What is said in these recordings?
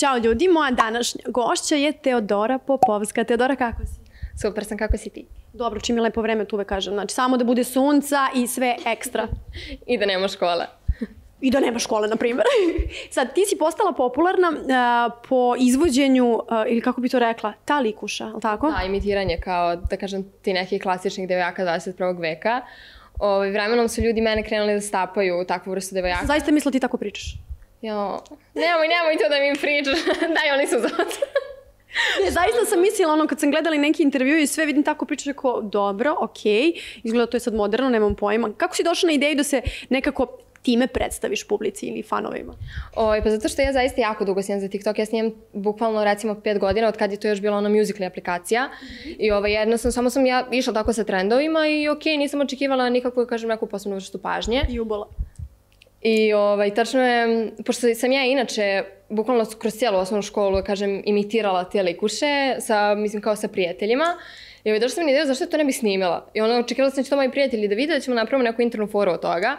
Ćao ljudi, moja današnja gošća je Teodora Popovska. Teodora, kako si? Super sam, kako si ti? Dobro, čim je lepo vreme, tu uvek kažem. Znači, samo da bude sunca i sve ekstra. I da nema škola. I da nema škole, na primjer. Sad, ti si postala popularna uh, po izvođenju, uh, ili kako bi to rekla, talikuša, ali tako? Da, imitiranje kao, da kažem, ti nekih klasičnih devojaka 21. veka. Ovaj, vremenom su ljudi mene krenuli da stapaju takvu vrstu devojaka. Zaista misla ti tako pričaš? Jo, nemoj, nemoj to da mi pričaš. Daj, oni su zato. Ne, zaista sam mislila ono kad sam gledala neki intervju i sve vidim tako pričaš kao dobro, okej, okay. izgleda to je sad moderno, nemam pojma. Kako si došla na ideju da se nekako time predstaviš publici ili fanovima? Oj, pa zato što ja zaista jako dugo snimam za TikTok. Ja snimam bukvalno recimo pet godina od kad je to još bila ona musical aplikacija. Mm -hmm. I ovaj, jedno sam, samo sam ja išla tako sa trendovima i okej, okay, nisam očekivala nikakvu, kažem, neku posebnu vrstu pažnje. I ubola. I ovaj, tačno je, pošto sam ja inače bukvalno kroz cijelu osnovnu školu, kažem, imitirala te likuše, sa, mislim, kao sa prijateljima. I ovaj, došla sam mi ideju zašto to ne bi snimila. I ono, očekivala sam da će to moji prijatelji da vide, da ćemo napraviti neku internu foru od toga.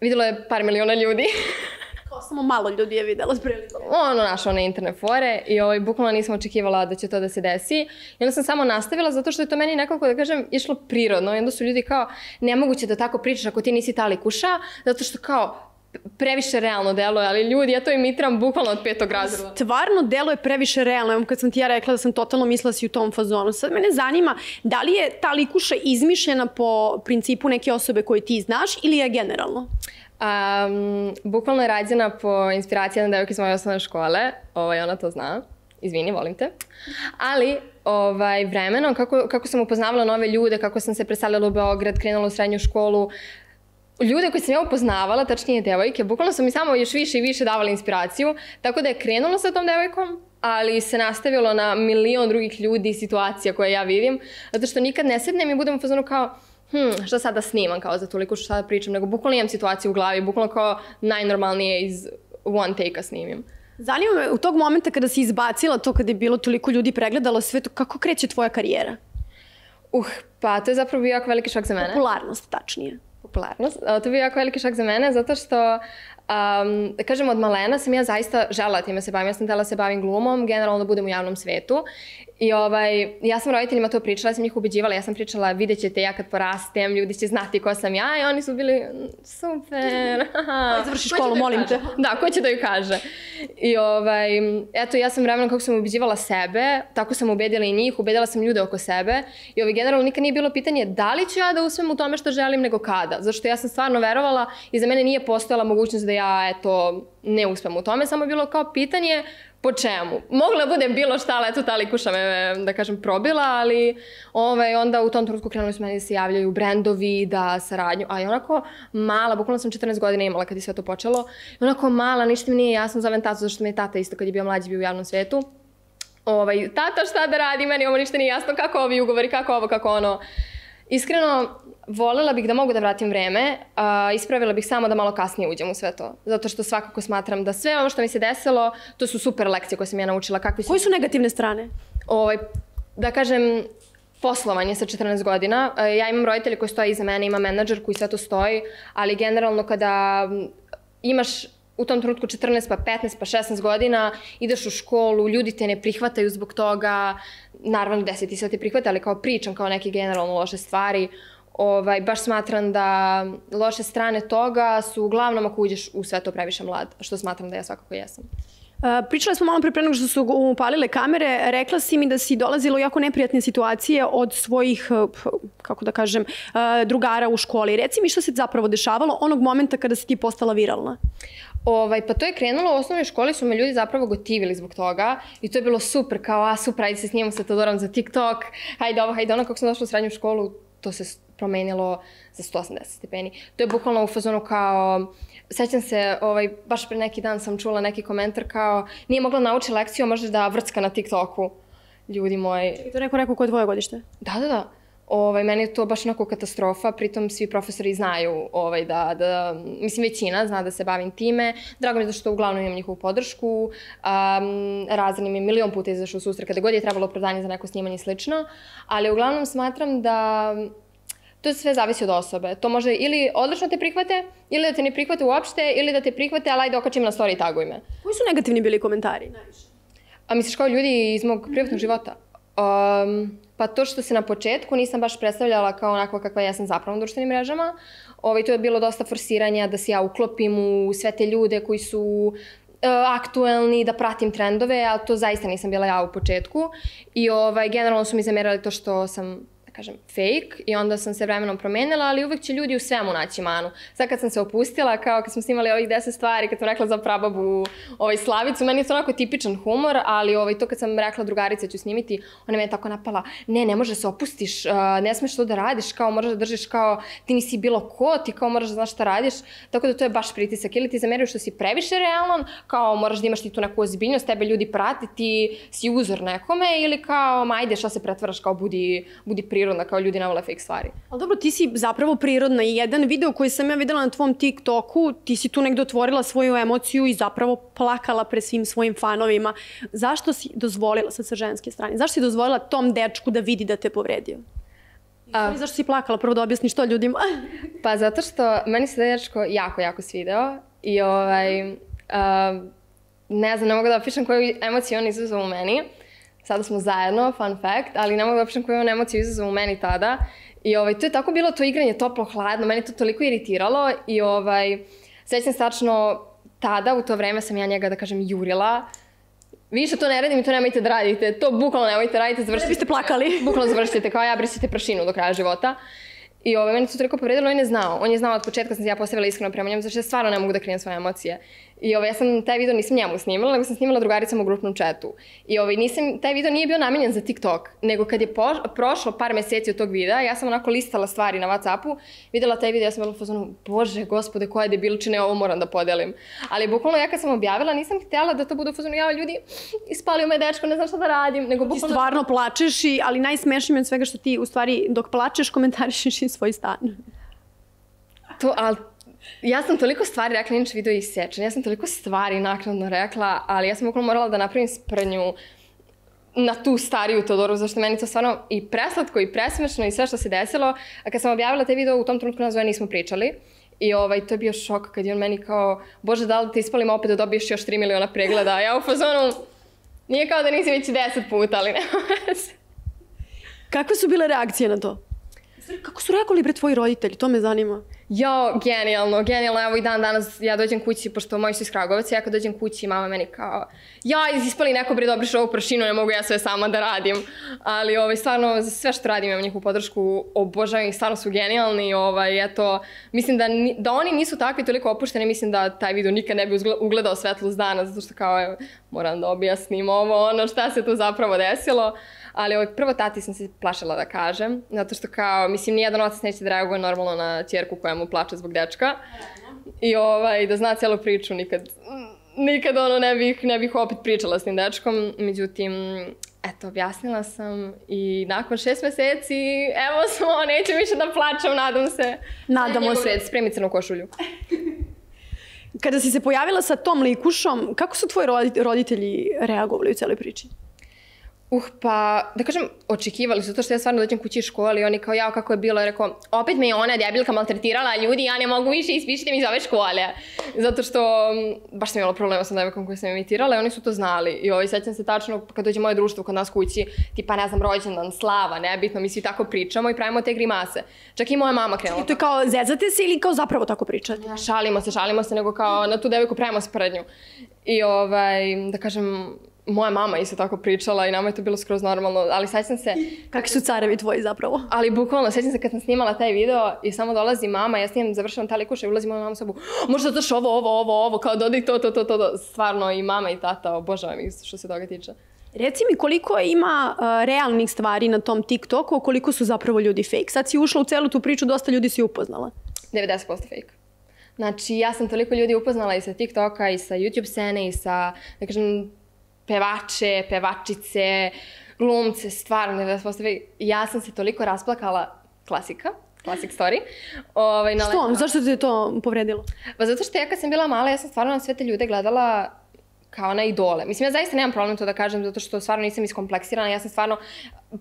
Vidjelo je par miliona ljudi. Kao samo malo ljudi je vidjela s prilikom. Ono, našo one internet fore i ovaj, bukvalno nisam očekivala da će to da se desi. I onda sam samo nastavila zato što je to meni nekako, da kažem, išlo prirodno. I onda su ljudi kao, nemoguće da tako pričaš ako ti nisi tali kuša, zato što kao, previše realno deluje, ali ljudi, ja to imitiram bukvalno od petog razreda. Stvarno deluje previše realno, evo kad sam ti ja rekla da sam totalno mislila si u tom fazonu. Sad mene zanima, da li je ta likuša izmišljena po principu neke osobe koje ti znaš ili je generalno? Um, bukvalno je rađena po inspiraciji jedne devojke iz moje osnovne škole, ovaj, ona to zna. Izvini, volim te. Ali, ovaj, vremenom, kako, kako sam upoznavala nove ljude, kako sam se preselila u Beograd, krenula u srednju školu, ljude koje sam ja upoznavala, tačnije devojke, bukvalno su mi samo još više i više davali inspiraciju, tako da je krenulo sa tom devojkom, ali se nastavilo na milion drugih ljudi i situacija koje ja vidim, zato što nikad ne sednem i budem u fazonu kao, hm, šta sada snimam kao za toliko što sada pričam, nego bukvalno imam situaciju u glavi, bukvalno kao najnormalnije iz one take-a snimim. Zanima me, u tog momenta kada si izbacila to, kada je bilo toliko ljudi pregledalo sve to, kako kreće tvoja karijera? Uh, pa to je zapravo bio jako veliki šok za mene. Popularnost, tačnije popularnost. To je bio jako veliki šak za mene, zato što Um, da kažem, od malena sam ja zaista žela time se bavim. Ja sam tela se bavim glumom, generalno da budem u javnom svetu. I ovaj, ja sam roditeljima to pričala, ja sam ih ubeđivala, ja sam pričala, vidjet ćete ja kad porastem, ljudi će znati ko sam ja i oni su bili, super. Ko završi školu, da molim te. Da, ko će da ju kaže. I ovaj, eto, ja sam vremenom kako sam ubeđivala sebe, tako sam ubedila i njih, ubedila sam ljude oko sebe. I ovaj, generalno nikad nije bilo pitanje da li ću ja da uspem u tome što želim, nego kada. Zašto ja sam stvarno verovala i za mene nije postojala mogućnost da ja, eto, ne uspem u tome, samo je bilo kao pitanje po čemu. Mogla budem bilo šta, ali eto, ta likuša me, da kažem, probila, ali ovaj, onda u tom trenutku krenuli su meni da se javljaju brendovi, da saradnju, a i onako mala, bukvalno sam 14 godina imala kad je sve to počelo, i onako mala, ništa mi nije jasno za tatu, zašto mi je tata isto kad je bio mlađi, bio u javnom svetu. Ovaj, tata šta da radi, meni ovo ništa nije jasno, kako ovi ugovori, kako ovo, kako ono. Iskreno, volela bih da mogu da vratim vreme, a ispravila bih samo da malo kasnije uđem u sve to. Zato što svakako smatram da sve ono što mi se desilo, to su super lekcije koje sam ja naučila. Kakvi su... Koji su negativne strane? Ovaj, da kažem, poslovanje sa 14 godina. Ja imam roditelje koji stoje iza mene, imam menadžer koji sve to stoji, ali generalno kada imaš u tom trenutku 14 pa 15 pa 16 godina, ideš u školu, ljudi te ne prihvataju zbog toga, naravno deseti se te prihvate, ali kao pričam kao neke generalno loše stvari, ovaj, baš smatram da loše strane toga su uglavnom ako uđeš u sve to previše mlad, što smatram da ja svakako jesam. Uh, pričala smo malo pre pre nego što su upalile kamere, rekla si mi da si dolazila u jako neprijatne situacije od svojih, kako da kažem, uh, drugara u školi. Reci mi što se zapravo dešavalo onog momenta kada si ti postala viralna? Ovaj, pa to je krenulo u osnovnoj školi, su me ljudi zapravo gotivili zbog toga i to je bilo super, kao a super, ajde se snimamo sa Todorom za TikTok, hajde ovo, hajde ono, kako sam došla u srednju školu, to se promenilo za 180 stepeni. To je bukvalno u fazonu kao, sećam se, ovaj, baš pre neki dan sam čula neki komentar kao, nije mogla nauči lekciju, može da vrcka na TikToku. Ljudi moji. I to neko rekao koje je tvoje godište? Da, da, da. Ovaj, meni je to baš onako katastrofa, pritom svi profesori znaju ovaj, da, da, mislim većina zna da se bavim time. Drago mi je što uglavnom imam njihovu podršku. Um, razan im je milion puta izašao susret kada god je trebalo opravdanje za neko snimanje i slično. Ali uglavnom smatram da to sve zavisi od osobe. To može ili odlično te prihvate, ili da te ne prihvate uopšte, ili da te prihvate, ali ajde okačim na story i taguj me. Koji su negativni bili komentari? Najviše. A misliš kao ljudi iz mog privatnog života? Um, pa to što se na početku nisam baš predstavljala kao onako kakva ja sam zapravo na društvenim mrežama. Ovaj, to je bilo dosta forsiranja da se ja uklopim u sve te ljude koji su uh, aktuelni, da pratim trendove, a to zaista nisam bila ja u početku. I ovaj, generalno su mi zamerali to što sam kažem, fake i onda sam se vremenom promenila, ali uvek će ljudi u svemu naći manu. Sad kad sam se opustila, kao kad smo snimali ovih deset stvari, kad sam rekla za prababu ovaj, Slavicu, meni je to onako tipičan humor, ali ovaj, to kad sam rekla drugarice ću snimiti, ona me je tako napala, ne, ne može se opustiš, eh, ne smeš to da radiš, kao moraš da držiš kao ti nisi bilo ko, ti kao moraš da znaš šta radiš, tako da to je baš pritisak. Ili ti zameraju što si previše realan, kao moraš da imaš ti tu neku ozbiljnost, tebe ljudi prati, ti si uzor nekome, ili kao, majde, šta se pretvaraš, kao budi, budi prirodno prirodna, kao ljudi ne vole fake stvari. Ali dobro, ti si zapravo prirodna i jedan video koji sam ja videla na tvom TikToku, ti si tu negde otvorila svoju emociju i zapravo plakala pre svim svojim fanovima. Zašto si dozvolila sad sa ženske strane? Zašto si dozvolila tom dečku da vidi da te povredio? A, zašto si plakala? Prvo da objasniš to ljudima. pa zato što meni se dečko jako, jako svideo i ovaj, uh, ne znam, ne mogu da opišem koju emociju on izuzao u meni. Sada smo zajedno, fun fact, ali ne mogu da opišem koju on emociju izazvao u meni tada. I ovaj, to je tako bilo to igranje toplo-hladno, meni to toliko iritiralo i ovaj, sećam se tačno tada, u to vreme sam ja njega, da kažem, jurila. Više to ne radim i to nemojte da radite. To bukvalno nemojte radite, završite. biste plakali. Bukvalno završite kao ja, brisite prašinu do kraja života. I ovaj, meni to toliko povredilo, on je znao. On je znao od početka sam se ja postavila iskreno prema njemu, što ja stvarno ne mogu da krijem svoje emocije. I ovaj, ja sam taj video nisam njemu snimala, nego sam snimala drugaricama u grupnom chatu. I ovaj, nisam, taj video nije bio namenjen za TikTok, nego kad je po, prošlo par meseci od tog videa, ja sam onako listala stvari na Whatsappu, videla taj video, ja sam bila u fazonu, bože, gospode, koja je debilčine, ovo moram da podelim. Ali bukvalno ja kad sam objavila, nisam htjela da to bude u fazonu, ja ljudi, ispalio me dečko, ne znam šta da radim, nego bukvalno... Ti stvarno plačeš, i, ali najsmešnije od svega što ti, u stvari, dok plačeš, komentarišeš i svoj stan. To, ali Ja sam toliko stvari rekla, inače video isječan, ja sam toliko stvari naknadno rekla, ali ja sam ukolo morala da napravim sprnju na tu stariju Todoru, zašto meni to stvarno i preslatko i presmešno i sve što se desilo. A kad sam objavila te video, u tom trenutku nas nismo pričali. I ovaj, to je bio šok kad je on meni kao, bože, da li te ispalimo opet da dobiješ još 3 miliona pregleda? A ja u fazonu, nije kao da nisi već 10 puta, ali nema Kakve su bile reakcije na to? Kako su reagovali bre tvoji roditelji? To me zanima. Jo, genijalno, genijalno. Evo i dan danas ja dođem kući, pošto moji su iz Kragovaca, ja kad dođem kući, mama meni kao, ja, ispali neko bre dobriš ovu prašinu, ne mogu ja sve sama da radim. Ali ovaj, stvarno, za sve što radim, imam njihovu podršku, obožavam ih, stvarno su genijalni. Ovaj, eto, mislim da, da oni nisu takvi toliko opušteni, mislim da taj video nikad ne bi ugledao svetlost dana, zato što kao, evo, moram da objasnim ovo, ono šta se tu zapravo desilo. Ali ovaj, prvo tati sam se plašila da kažem, zato što kao, mislim, nijedan otac neće da reaguje normalno na čjerku koja mu plače zbog dečka. I ovaj, da zna cijelu priču nikad, nikad ono ne bih, ne bih opet pričala s tim dečkom. Međutim, eto, objasnila sam i nakon šest meseci, evo smo, neću više da plačem, nadam se. Nadamo se. Red, spremi crnu košulju. Kada si se pojavila sa tom likušom, kako su tvoji roditelji reagovali u celoj priči? Uh, pa, da kažem, očekivali su to što ja stvarno dođem kući iz škole i oni kao, jao, kako je bilo, rekao, opet me je ona debilka maltretirala, ljudi, ja ne mogu više, ispišite mi iz ove škole. Zato što, baš sam imala problema sa devojkom koju sam imitirala i oni su to znali. I ovaj, sećam se tačno, kad dođe moje društvo kod nas kući, tipa, ne znam, rođendan, slava, nebitno, mi svi tako pričamo i pravimo te grimase. Čak i moja mama krenula. I to je kao, zezate se ili kao zapravo tako pričate? Ja, šalimo se, šalimo se, nego kao na tu devojku pravimo sprednju. I ovaj, da kažem, moja mama isto tako pričala i nama je to bilo skroz normalno, ali sećam se... Kakvi su carevi tvoji zapravo? Ali bukvalno, sećam se kad sam snimala taj video i samo dolazi mama, ja snimam, završavam taj likuša i ulazi moja mama sobu, možda daš ovo, ovo, ovo, ovo, kao dodaj to, to, to, to, to, stvarno i mama i tata, obožavam ih što se toga tiče. Reci mi koliko ima uh, realnih stvari na tom TikToku, koliko su zapravo ljudi fake. Sad si ušla u celu tu priču, dosta ljudi si upoznala. 90% fake. Znači, ja sam toliko ljudi upoznala i sa TikToka, i sa YouTube scene, i sa, da kažem, pevače, pevačice, glumce, stvarno, da postavi. Ja sam se toliko rasplakala, klasika, classic story. Ovaj, na Što? Zašto te to povredilo? Pa zato što ja kad sam bila mala, ja sam stvarno na sve te ljude gledala kao na idole. Mislim, ja zaista nemam problem to da kažem, zato što stvarno nisam iskompleksirana. Ja sam stvarno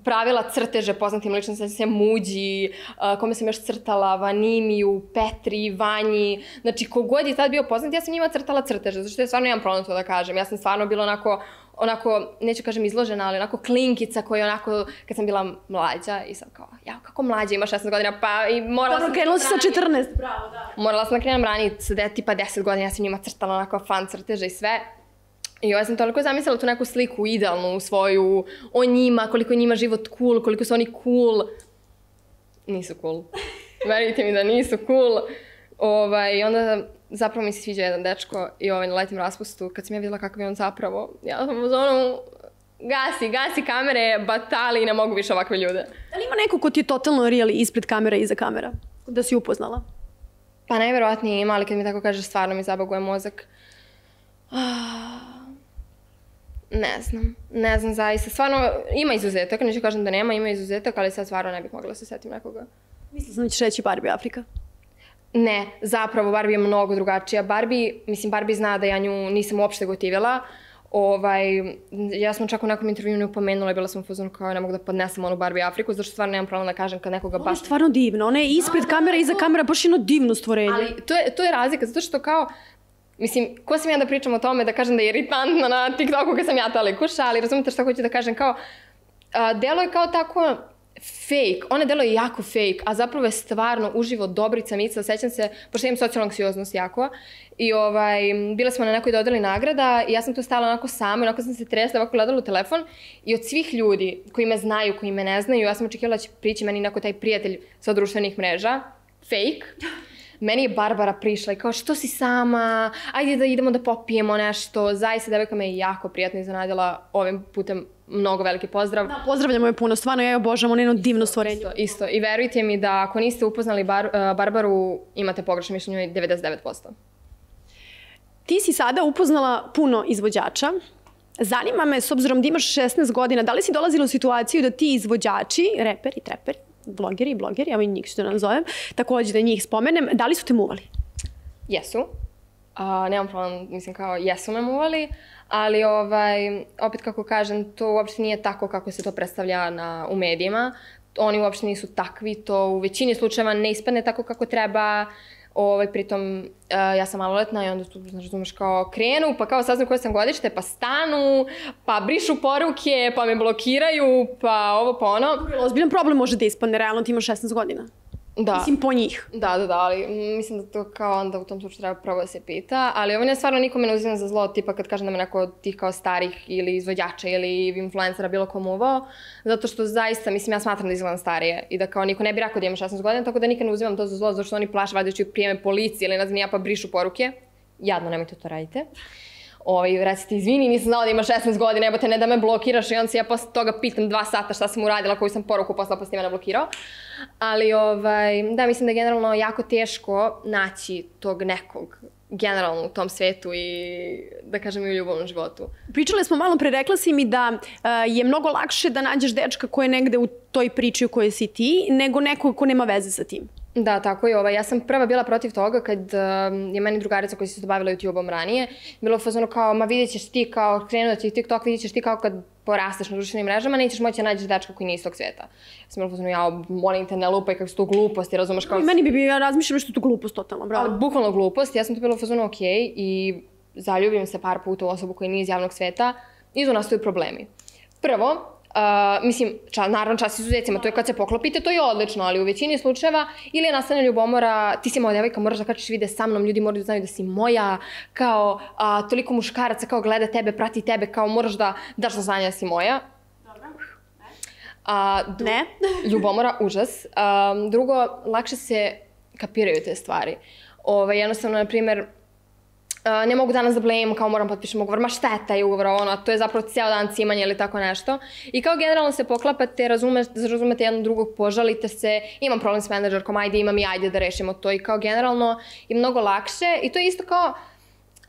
pravila crteže poznatim ličnostima, se Muđi, kome sam još crtala, Vanimiju, Petri, Vanji. Znači, kogod je tad bio poznat, ja sam njima crtala crteže, zato što ja stvarno nemam problem to da kažem. Ja sam stvarno bila onako onako, neću kažem izložena, ali onako klinkica koja je onako, kad sam bila mlađa i sam kao, ja, kako mlađa, ima 16 godina, pa i morala Dobro, sam... krenula si sa 14, bravo, da. Morala sam da krenem ranije, sa de, tipa 10 godina, ja sam njima crtala onako fan crteže i sve. I ja sam toliko zamislila tu neku sliku idealnu svoju, o njima, koliko je njima život cool, koliko su oni cool. Nisu cool. Verujte mi da nisu cool. Ovaj, onda zapravo mi se sviđa jedan dečko i ovaj, na letnjem raspustu, kad sam ja vidjela kakav je on zapravo, ja sam u zonu, gasi, gasi kamere, batali ne mogu više ovakve ljude. Da li ima neko ko ti je totalno real ispred kamera i iza kamera? Da si upoznala? Pa najverovatnije ima, ali kad mi tako kaže, stvarno mi zabaguje mozak. Ah, Ne znam, ne znam zaista. Stvarno, ima izuzetak, neću kažem da nema, ima izuzetak, ali sad stvarno ne bih mogla se setim nekoga. Mislila sam da ćeš reći Barbie Afrika. Ne, zapravo Barbie je mnogo drugačija. Barbie, mislim, Barbie zna da ja nju nisam uopšte gotivila. Ovaj, ja sam čak u nekom intervju ne upomenula i bila sam u fuzonu kao ne mogu da podnesem onu Barbie Afriku, zato što stvarno nemam problem da kažem kad nekoga Ona je baš... stvarno divna. Ona je ispred kamera iza kamera baš jedno divno stvorenje. Ali to je, to je razlika, zato što kao, Mislim, ko sam ja da pričam o tome, da kažem da je iritantna na TikToku kad sam ja ta lekuša, ali razumete šta hoću da kažem, kao, a, delo je kao tako fake, ona delo je jako fake, a zapravo je stvarno uživo dobrica mica, sećam se, pošto imam socijalnu anksioznost jako, i ovaj, bila smo na nekoj dodali nagrada i ja sam tu stala onako sama, onako sam se tresla, ovako gledala u telefon i od svih ljudi koji me znaju, koji me ne znaju, ja sam očekivala da će prići meni neko taj prijatelj sa društvenih mreža, fake, meni je Barbara prišla i kao što si sama, ajde da idemo da popijemo nešto. Zaista devojka me je jako prijatno iznenadila ovim putem mnogo veliki pozdrav. Da, pozdravljamo je puno, stvarno ja je obožavam, ona je jedno divno stvorenje. Isto, isto. I verujte mi da ako niste upoznali Bar, uh, Barbaru, imate pogrešno mišljenje 99%. Ti si sada upoznala puno izvođača. Zanima me, s obzirom da imaš 16 godina, da li si dolazila u situaciju da ti izvođači, reperi, treperi, blogeri i blogeri, ja i njih što nazovem, takođe da njih spomenem, da li su te muvali? Jesu. Uh, nemam problem, mislim kao jesu me muvali, ali ovaj, opet kako kažem, to uopšte nije tako kako se to predstavlja na, u medijima. Oni uopšte nisu takvi, to u većini slučajeva ne ispadne tako kako treba. Ovaj, pritom, uh, ja sam maloletna i onda tu, znaš, razumeš, kao krenu, pa kao saznam koje sam godište, pa stanu, pa brišu poruke, pa me blokiraju, pa ovo, pa ono. Ozbiljan problem može da ispadne, realno ti imaš 16 godina. Da. Mislim, po njih. Da, da, da, ali mm, mislim da to kao onda u tom slučaju treba prvo da se pita, ali ovo ne stvarno nikome ne uzimam za zlo, tipa kad kažem da me neko od tih kao starih ili izvođača ili influencera bilo kom uvao, zato što zaista, mislim, ja smatram da izgledam starije i da kao niko ne bi rekao da imam 16 godina, tako da nikad ne uzimam to za zlo, zato što oni plaše valjda ću prijeme policije ili ne znam ja pa brišu poruke. Jadno, nemojte to radite. Ovaj, recite, izvini, nisam znala da ima 16 godina, jebote, ne da me blokiraš i onda se ja posle toga pitam dva sata šta sam uradila, koju sam poruku poslala pa posle mene blokirao. Ali, ovaj, da, mislim da je generalno jako teško naći tog nekog generalno u tom svetu i da kažem i u ljubavnom životu. Pričale smo malo pre, rekla si mi da uh, je mnogo lakše da nađeš dečka koji je negde u toj priči u kojoj si ti, nego nekog ko nema veze sa tim. Da, tako je. Ovaj. Ja sam prva bila protiv toga kad uh, je meni drugarica koja se to bavila YouTube-om ranije, bilo u fazonu kao, ma vidjet ćeš ti kao, krenu da ti TikTok, vidjet ćeš ti kao kad porasteš na društvenim mrežama, nećeš moći da nađeš dečka koji nije iz tog sveta. Ja sam bila u fazonu, ja molim te, ne lupaj kako su to gluposti, razumeš kao... I meni bi bi, ja razmišljam što je to glupost totalno, bravo. Ali bukvalno glupost, ja sam tu bila u fazonu ok i zaljubim se par puta u osobu koja nije iz javnog sveta i tu nastaju problemi. Prvo, Uh, mislim, ča, naravno čas izuzecima, to je kad se poklopite, to je odlično, ali u većini slučajeva ili je nastane ljubomora, ti si moja devojka, moraš da kačeš vide sa mnom, ljudi moraju da znaju da si moja, kao uh, toliko muškaraca kao gleda tebe, prati tebe, kao moraš da daš do znanja da si moja. A, uh, Ne? ljubomora, užas. Um, drugo, lakše se kapiraju te stvari. Ove, jednostavno, na primjer, ne mogu danas da blame, kao moram potpišem ugovor, ma šta je taj ugovor, ono, a to je zapravo cijel dan cimanje ili tako nešto. I kao generalno se poklapate, razumete, razumete jedno drugog, požalite se, imam problem s menadžerkom, ajde imam i ajde da rešimo to. I kao generalno je mnogo lakše i to je isto kao,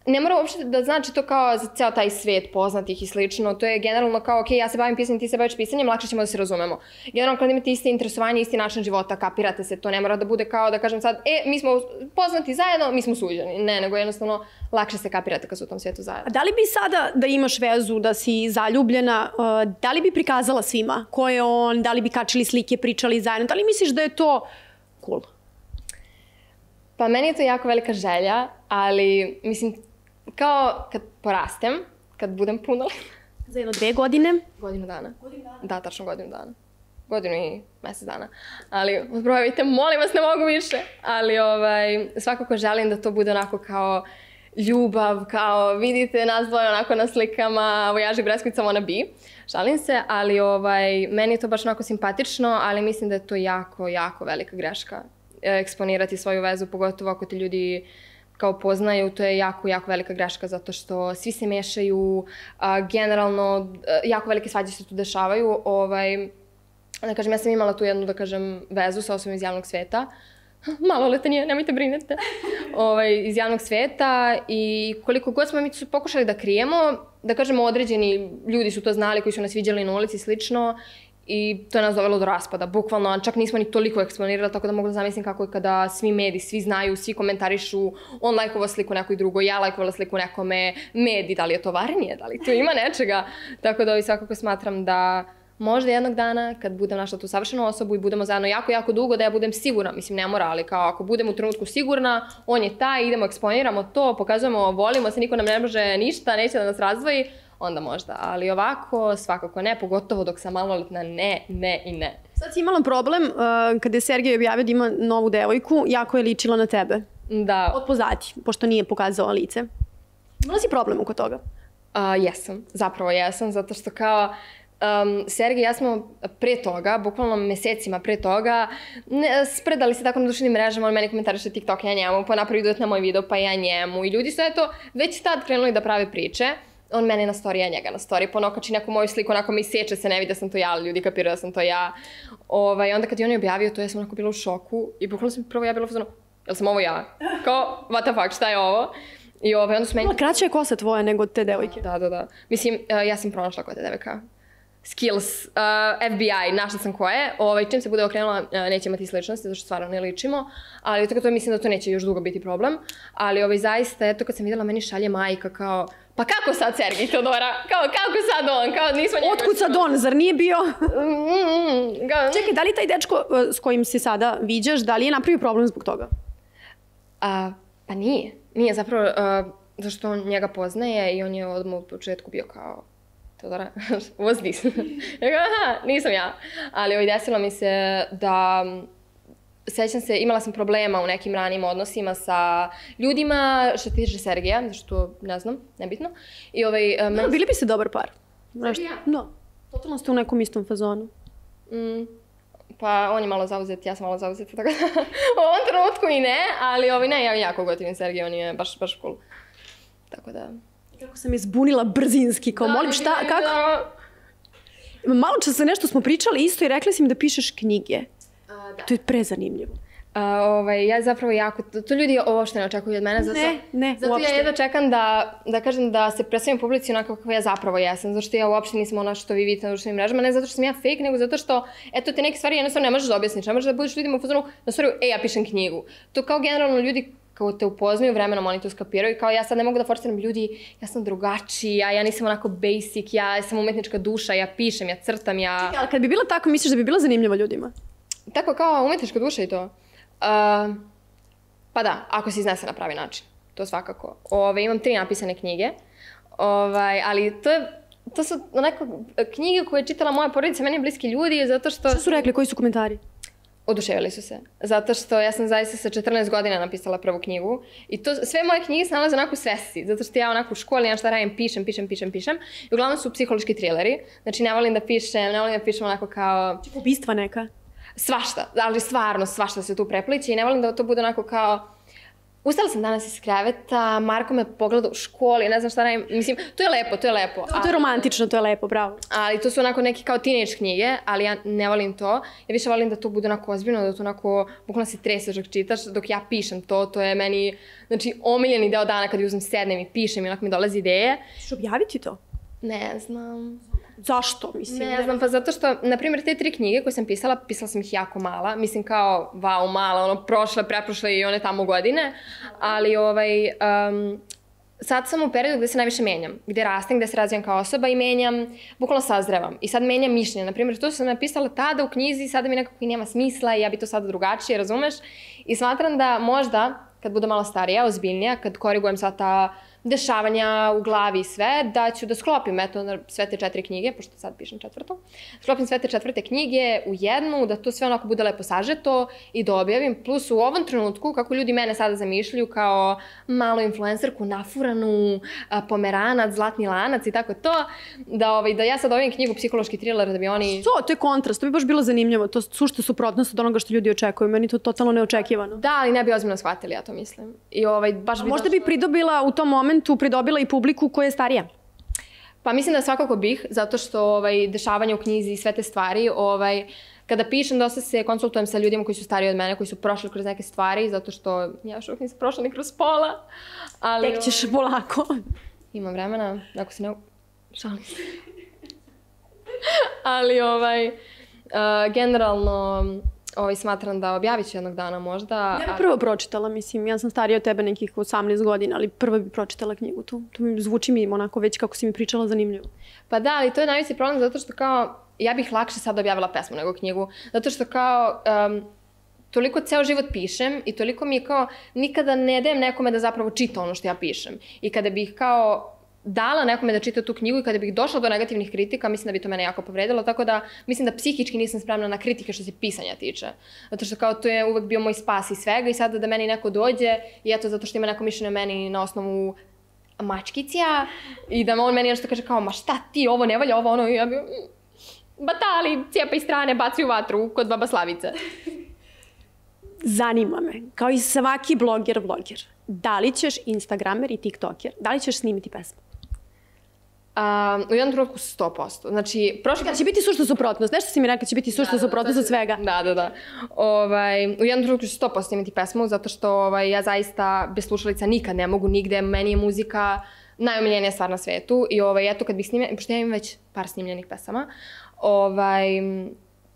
ne mora uopšte da znači to kao za ceo taj svet poznatih i slično. To je generalno kao, ok, ja se bavim pisanjem, ti se baviš pisanjem, lakše ćemo da se razumemo. Generalno kad imate iste interesovanje, isti način života, kapirate se, to ne mora da bude kao da kažem sad, e, mi smo poznati zajedno, mi smo suđeni. Ne, nego jednostavno lakše se kapirate kad su u tom svijetu A zajedno. da li bi sada da imaš vezu, da si zaljubljena, uh, da li bi prikazala svima ko je on, da li bi kačili slike, pričali zajedno, da li misliš da je to cool? Pa meni je to jako velika želja, ali mislim, kao kad porastem, kad budem punoletna, Za jedno dve godine? Godinu dana. Godinu dana? Da, tačno godinu dana. Godinu i mjesec dana. Ali odbrojavajte, molim vas, ne mogu više. Ali ovaj, svakako želim da to bude onako kao ljubav, kao vidite nas dvoje onako na slikama Vojaži Breskvica wanna be. Šalim se, ali ovaj, meni je to baš onako simpatično, ali mislim da je to jako, jako velika greška e, eksponirati svoju vezu, pogotovo ako te ljudi kao poznaju, to je jako, jako velika greška zato što svi se mešaju, a, generalno a, jako velike svađe se tu dešavaju. Ovaj, da kažem, ja sam imala tu jednu, da kažem, vezu sa osobom iz javnog sveta. Malo letanije, nemojte brinete. ovaj, iz javnog sveta i koliko god smo mi su pokušali da krijemo, da kažemo određeni ljudi su to znali koji su nas viđali na ulici i slično i to je nas dovelo do raspada, bukvalno, čak nismo ni toliko eksponirali, tako da mogu da zamislim kako je kada svi mediji, svi znaju, svi komentarišu, on lajkova sliku nekoj drugoj, ja lajkovala sliku nekome, mediji, da li je to varenje, da li tu ima nečega, tako da ovaj svakako smatram da možda jednog dana kad budem našla tu savršenu osobu i budemo zajedno jako, jako dugo, da ja budem sigurna, mislim ne mora, ali kao ako budem u trenutku sigurna, on je taj, idemo, eksponiramo to, pokazujemo, volimo se, niko nam ne može ništa, neće da nas razdvoji, onda možda, ali ovako svakako ne, pogotovo dok sam maloletna, ne, ne i ne. Sad si imala problem uh, kada je Sergej objavio da ima novu devojku, jako je ličila na tebe. Da, Od pozati, pošto nije pokazao lice. Imala si problem oko toga? A, jesam, zapravo jesam, zato što kao um, Sergej i ja smo pre toga, bukvalno mesecima pre toga, ne, spredali se tako na društvenim mrežama, on meni komentariše TikTok, ja njemu, pa napravi duet na moj video, pa ja njemu. I ljudi su eto već tad krenuli da prave priče. On mene na story, ja njega na story, pa ono kači neku moju sliku, onako mi seče se, ne vidi da sam to ja, ljudi kapiraju da sam to ja. Ovaj, onda kad je on je objavio to, ja sam onako bila u šoku i bukvalno sam prvo ja bila u fazonu, jel sam ovo ja? Kao, what the fuck, šta je ovo? I ovaj, onda su meni... Kraća je kosa tvoja nego od te devojke. Da, da, da. Mislim, uh, ja sam pronašla koja je devojka. Skills, uh, FBI, našla sam ko je. Ovaj, čim se bude okrenula, uh, neće imati sličnosti, zato što stvarno ne ličimo. Ali tako to mislim da to neće još dugo biti problem. Ali ovaj, zaista, eto, kad sam vidjela, meni šalje majka kao, pa kako sad Sergij Teodora? Kao, kako sad on? Kao, nismo njega... Otkud sad on, zar nije bio? Kao, Čekaj, da li taj dečko uh, s kojim se sada viđaš, da li je napravio problem zbog toga? A, pa nije. Nije zapravo, uh, zato što on njega poznaje i on je odmah u početku bio kao, Teodora, what's this? aha, nisam ja. Ali ovaj, desilo mi se da sećam se, imala sam problema u nekim ranim odnosima sa ljudima što se tiče Sergeja, zašto ne znam, nebitno. I ovaj, uh, No, bili bi se dobar par. Znaš, Sergija? da. Totalno ste u nekom istom fazonu. Mm, pa on je malo zauzet, ja sam malo zauzeta, tako da u ovom trenutku i ne, ali ovaj, ne, ja jako gotivim Sergej, on je baš, baš cool. Tako da... Kako sam je zbunila brzinski, kao molim šta, kako? Malo čas se nešto smo pričali isto i rekli si mi da pišeš knjige. Da. To je prezanimljivo. A, ovaj, ja zapravo jako, to, to ljudi uopšte ne očekuju od mene, zato, Ne, ne, zato uopšte. ja jedva čekam da, da kažem da se predstavim publici onako kako ja zapravo jesam, zato što ja uopšte nisam ona što vi vidite na društvenim mrežama, ne zato što sam ja fake, nego zato što, eto, te neke stvari jednostavno ne možeš da objasniš, ne možeš da budeš ljudima u fazonu, na stvari, ej, ja pišem knjigu. To kao generalno ljudi kao te upoznaju vremenom, oni to skapiraju i kao ja sad ne mogu da forciram ljudi, ja sam drugačija, ja nisam onako basic, ja sam umetnička duša, ja pišem, ja crtam, ja... Ali kad bi bila tako, misliš da bi bila zanimljiva ljudima? Tako kao umetnička duša i to. Uh, pa da, ako se iznese na pravi način. To svakako. Ove, imam tri napisane knjige. Ovaj, ali to je to su onako knjige koje je čitala moja porodica, meni bliski ljudi, zato što Šta su rekli, koji su komentari? oduševili su se. Zato što ja sam zaista sa 14 godina napisala prvu knjigu i to sve moje knjige se nalaze onako u svesci, zato što ja onako u školi, ja šta radim, pišem, pišem, pišem, pišem. I uglavnom su psihološki trileri. Znači ne volim da pišem, ne volim da pišem onako kao Ubistva neka. Svašta, ali stvarno svašta se tu prepliče i ne volim da to bude onako kao Ustala sam danas iz kreveta, Marko me pogleda u školi, ne znam šta radim. Mislim, to je lepo, to je lepo. To je romantično, to je lepo, bravo. Ali to su onako neke kao teenage knjige, ali ja ne volim to. Ja više volim da to bude onako ozbiljno, da to onako, bukvalno se treseš dok čitaš, dok ja pišem to, to je meni, znači, omiljeni deo dana kad uzmem sednem i pišem i onako mi dolaze ideje. Češ objaviti to? Ne znam. Zašto, mislim? Ne znam, pa zato što, na primjer, te tri knjige koje sam pisala, pisala sam ih jako mala. Mislim kao, wow, mala, ono, prošle, preprošle i one tamo godine. Ali, ovaj, um, sad sam u periodu gde se najviše menjam, gde rastem, gde se razvijam kao osoba i menjam, bukvalno sazrevam. I sad menjam mišljenje. Naprimjer, to što sam napisala tada u knjizi, sada mi nekako i nema smisla i ja bi to sada drugačije, razumeš? I smatram da možda, kad budem malo starija, ozbiljnija, kad korigujem sad ta dešavanja u glavi i sve, da ću da sklopim eto, sve te četiri knjige, pošto sad pišem četvrtu, sklopim sve te četvrte knjige u jednu, da to sve onako bude lepo sažeto i da objavim, plus u ovom trenutku, kako ljudi mene sada zamišljaju kao malu influencerku, nafuranu, pomeranac, zlatni lanac i tako to, da, ovaj, da ja sad ovim knjigu psihološki thriller, da bi oni... To, to je kontrast, to bi baš bilo zanimljivo, to sušte suprotnost od onoga što ljudi očekuju, meni to totalno neočekivano. Da, ali ne bi ozbiljno shvatili, ja to mislim. I ovaj, baš bi možda došlo... bi pridobila u tom momentu momentu pridobila i publiku koja je starija? Pa mislim da svakako bih, zato što ovaj, dešavanje u knjizi i sve te stvari, ovaj, kada pišem, dosta se konsultujem sa ljudima koji su stariji od mene, koji su prošli kroz neke stvari, zato što ja još uvijek nisam prošla ni kroz pola. Ali, Tek ćeš ovaj, polako. Imam vremena, ako se ne... Šalim se. ali ovaj, uh, generalno, ovaj, smatram da objavit ću jednog dana možda. Ja bih prvo pročitala, mislim, ja sam starija od tebe nekih 18 godina, ali prvo bih pročitala knjigu tu. To mi zvuči mi onako već kako si mi pričala zanimljivo. Pa da, ali to je najveći problem zato što kao, ja bih lakše sad objavila pesmu nego knjigu, zato što kao, um, toliko ceo život pišem i toliko mi je kao, nikada ne dajem nekome da zapravo čita ono što ja pišem. I kada bih kao dala nekome da čita tu knjigu i kada bih došla do negativnih kritika, mislim da bi to mene jako povredilo, tako da mislim da psihički nisam spremna na kritike što se pisanja tiče. Zato što kao to je uvek bio moj spas i svega i sada da meni neko dođe i eto zato što ima neko mišljenje o meni na osnovu mačkicija i da on meni nešto kaže kao ma šta ti ovo ne valja ovo ono i ja bi batali cijepa i strane baci u vatru kod baba Slavice. Zanima me, kao i svaki bloger, bloger, da li ćeš Instagramer i TikToker, da li ćeš snimiti pesmu? Um, u jednom trenutku 100%. Znači, prošli... Kada će biti sušta suprotnost, nešto si mi rekao, će biti sušta da, suprotnost od svega. Da, da, da. Ovaj, u jednom trenutku ću 100% imati pesmu, zato što ovaj, ja zaista bez slušalica nikad ne mogu nigde. Meni je muzika najomiljenija stvar na svetu. I ovaj, eto, kad bih snimila, pošto ja imam već par snimljenih pesama, ovaj,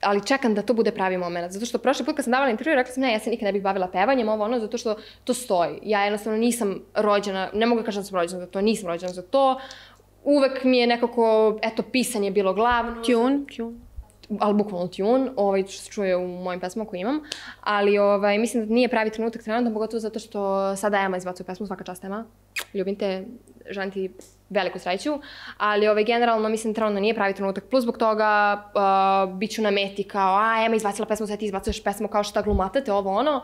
ali čekam da to bude pravi moment. Zato što prošli put kad sam davala intervju, rekla sam ne, ja se nikad ne bih bavila pevanjem, ovo ono, zato što to stoji. Ja jednostavno nisam rođena, ne mogu da kažem da sam rođena za to, nisam rođena za to uvek mi je nekako, eto, pisanje bilo glavno. Tune, tune. Ali bukvalno tune, ovaj, što se čuje u mojim pesmama koje imam. Ali ovaj, mislim da nije pravi trenutak trenutno, pogotovo zato što sada Ema izbacuje pesmu, svaka čast Ema. Ljubim te, želim ti veliku sreću. Ali ovaj, generalno mislim da trenutno nije pravi trenutak. Plus zbog toga uh, bit ću na meti kao, a Ema izbacila pesmu, sad ti izbacuješ pesmu kao šta glumatate, ovo ono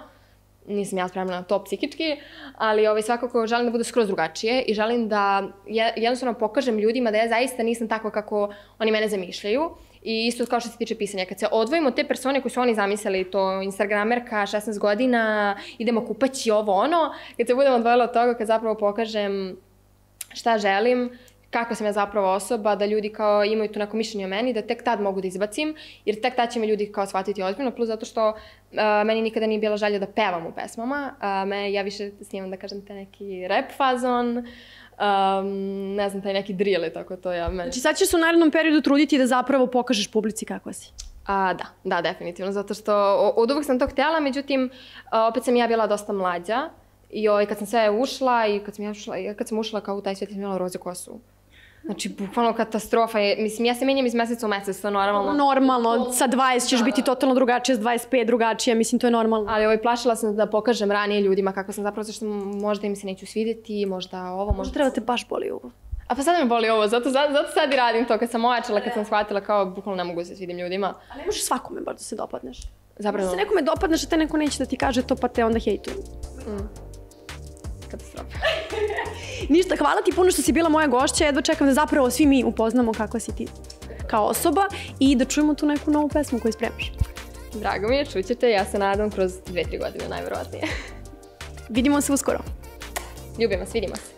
nisam ja spremna na to psihički, ali ovaj, svakako želim da bude skroz drugačije i želim da jednostavno pokažem ljudima da ja zaista nisam tako kako oni mene zamišljaju. I isto kao što se tiče pisanja, kad se odvojimo te persone koje su oni zamislili, to Instagramerka, 16 godina, idemo kupaći ovo ono, kad se budemo odvojila od toga, kad zapravo pokažem šta želim, kakva sam ja zapravo osoba, da ljudi kao imaju tu neko mišljenje o meni, da tek tad mogu da izbacim, jer tek tad će me ljudi kao shvatiti ozbiljno, plus zato što uh, meni nikada nije bila želja da pevam u pesmama, uh, me, ja više snimam da kažem te neki rap fazon, um, ne znam, taj neki drill i tako to ja meni. Znači sad ćeš u narednom periodu truditi da zapravo pokažeš publici kakva si? A, da, da, definitivno, zato što od uvek sam to htjela, međutim, opet sam ja bila dosta mlađa i ovaj, kad sam sve ušla i kad sam ja ušla, kad sam ušla kao u taj svijet, sam imala roze kosu. Znači, bukvalno katastrofa je. Mislim, ja se menjam iz meseca u mesec, to je normalno. Normalno, sa 20 ćeš biti totalno drugačija, s 25 drugačija, mislim, to je normalno. Ali ovaj, plašila sam da pokažem ranije ljudima kako sam zapravo, zašto možda im se neću svidjeti, možda ovo, možda... Treba te baš boli ovo. A pa sad me boli ovo, zato, zato, zato sad i radim to, kad sam ojačala, kad sam shvatila kao, bukvalno ne mogu da se svidim ljudima. Ali ne možeš svakome bar da se dopadneš. Zapravo. Da se nekome dopadneš, a te neko neće da ti kaže to, pa te onda hejtuju. Mm katastrofa. Ništa, hvala ti puno što si bila moja gošća. Jedva čekam da zapravo svi mi upoznamo kako si ti kao osoba i da čujemo tu neku novu pesmu koju spremaš. Drago mi je, čućete. Ja se nadam kroz dve, tri godine najverovatnije. Vidimo se uskoro. Ljubim vas, vidimo se.